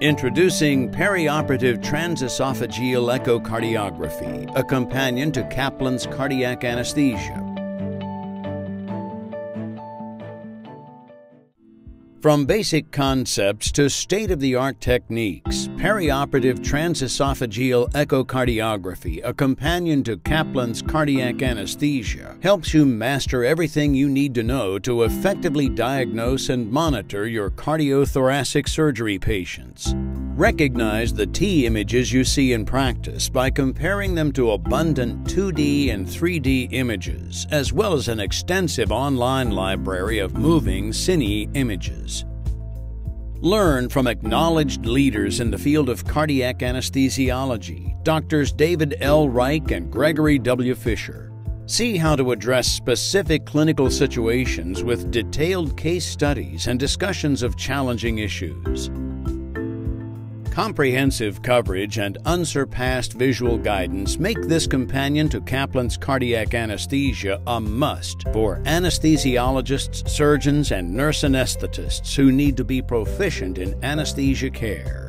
Introducing perioperative transesophageal echocardiography, a companion to Kaplan's cardiac anesthesia. From basic concepts to state of the art techniques, perioperative transesophageal echocardiography, a companion to Kaplan's cardiac anesthesia, helps you master everything you need to know to effectively diagnose and monitor your cardiothoracic surgery patients. Recognize the TEE images you see in practice by comparing them to abundant 2D and 3D images, as well as an extensive online library of moving cine images. Learn from acknowledged leaders in the field of cardiac anesthesiology, Doctors David L. Reich and Gregory W. Fischer. See how to address specific clinical situations with detailed case studies and discussions of challenging issues. Comprehensive coverage and unsurpassed visual guidance make this companion to Kaplan's cardiac anesthesia a must for anesthesiologists, surgeons, and nurse anesthetists who need to be proficient in anesthesia care.